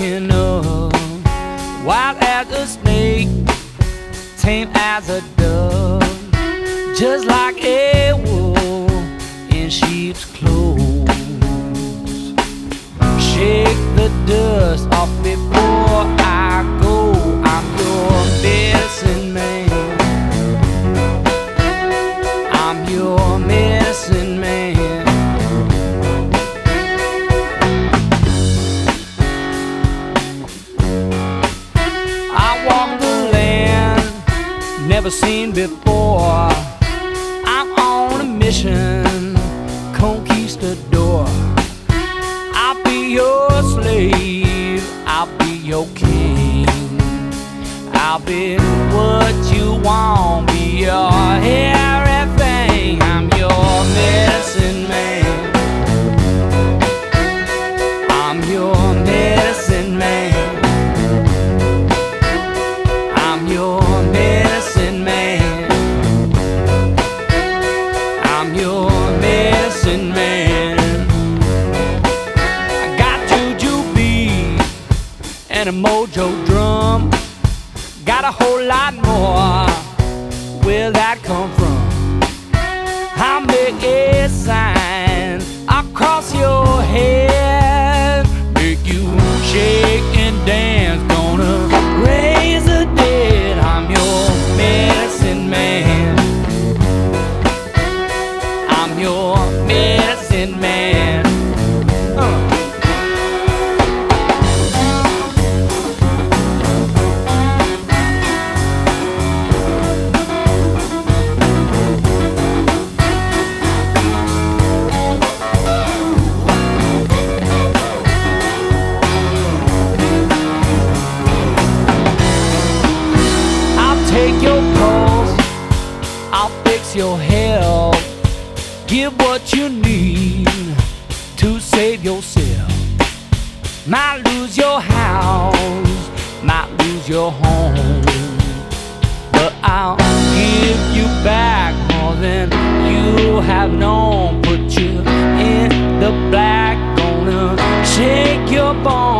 waking up wild as a snake, tame as a dove, just like a never seen before. I'm on a mission, conquistador. I'll be your slave, I'll be your king. I'll be what you want, be your everything. And a mojo drum. Got a whole lot more. Will that come Your health, give what you need to save yourself. Might lose your house, might lose your home, but I'll give you back more than you have known. Put you in the black, gonna shake your bones.